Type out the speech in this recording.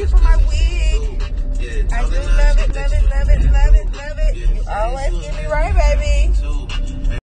you for my wig. I do love it, love it, love it, love it, love it. You always give me right back.